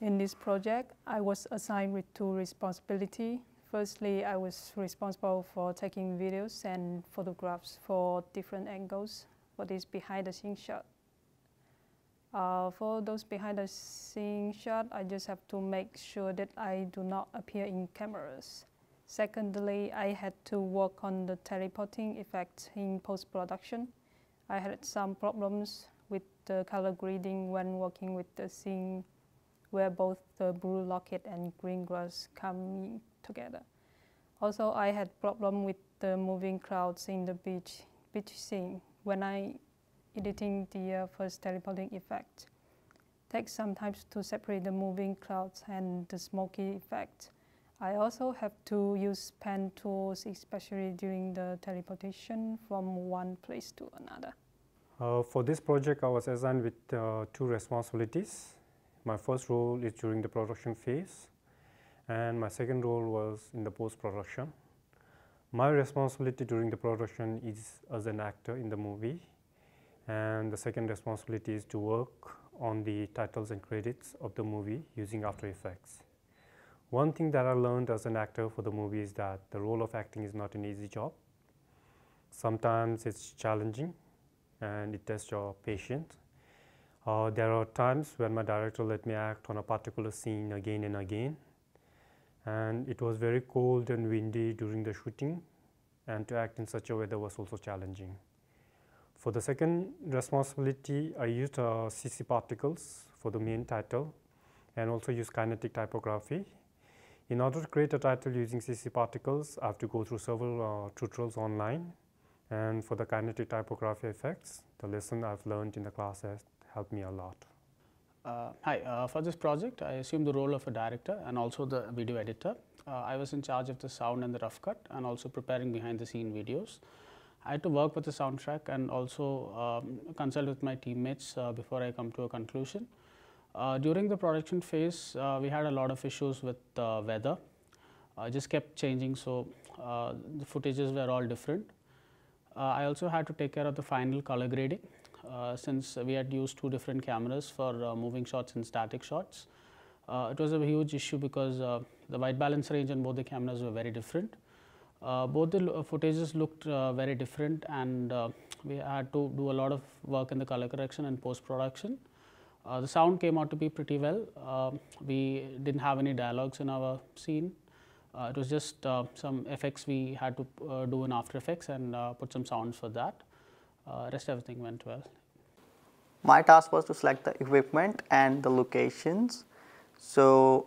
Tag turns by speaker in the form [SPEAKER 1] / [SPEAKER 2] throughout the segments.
[SPEAKER 1] In this project, I was assigned with two responsibilities. Firstly, I was responsible for taking videos and photographs for different angles for this behind the scene shot. Uh, for those behind the scene shot, I just have to make sure that I do not appear in cameras. Secondly, I had to work on the teleporting effect in post-production. I had some problems with the color grading when working with the scene where both the blue locket and green grass come together. Also, I had problem with the moving clouds in the beach, beach scene when I editing the uh, first teleporting effect. Takes some time to separate the moving clouds and the smoky effect. I also have to use pen tools, especially during the teleportation from one place to another.
[SPEAKER 2] Uh, for this project, I was assigned with uh, two responsibilities. My first role is during the production phase, and my second role was in the post-production. My responsibility during the production is as an actor in the movie, and the second responsibility is to work on the titles and credits of the movie using After Effects. One thing that I learned as an actor for the movie is that the role of acting is not an easy job. Sometimes it's challenging and it tests your patience. Uh, there are times when my director let me act on a particular scene again and again and it was very cold and windy during the shooting and to act in such a weather was also challenging. For the second responsibility, I used uh, CC particles for the main title and also used kinetic typography. In order to create a title using CC particles, I have to go through several uh, tutorials online and for the kinetic typography effects, the lesson I've learned in the class helped me a lot.
[SPEAKER 3] Uh, hi, uh, for this project, I assumed the role of a director and also the video editor. Uh, I was in charge of the sound and the rough cut and also preparing behind the scene videos. I had to work with the soundtrack and also um, consult with my teammates uh, before I come to a conclusion. Uh, during the production phase, uh, we had a lot of issues with the weather. it just kept changing, so the footages were all different. I also had to take care of the final color grading. Uh, since we had used two different cameras for uh, moving shots and static shots. Uh, it was a huge issue because the white balance range on both the cameras were very different. both the footages looked very different and we had to do a lot of work in the color correction and post production. Uh, the sound came out to be pretty well. Uh, we did not have any dialogues in our scene. Uh, it was just some effects we had to do in After Effects and put some sounds for that. Uh, rest everything went well.
[SPEAKER 4] My task was to select the equipment and the locations. So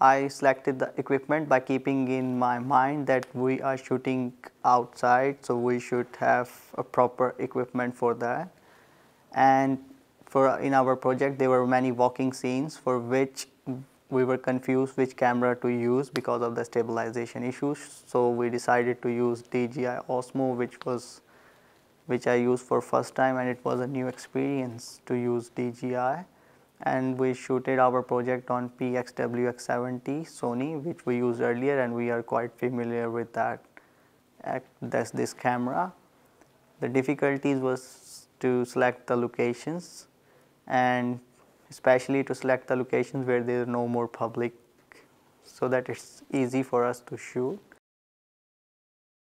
[SPEAKER 4] I selected the equipment by keeping in my mind that we are shooting outside, so we should have a proper equipment for that. And for in our project, there were many walking scenes for which we were confused which camera to use because of the stabilization issues. So we decided to use DJI Osmo, which was which I used for first time and it was a new experience to use DJI and we shooted our project on PXWX70 Sony which we used earlier and we are quite familiar with that that's this camera. The difficulties was to select the locations and especially to select the locations where there is no more public so that it's easy for us to shoot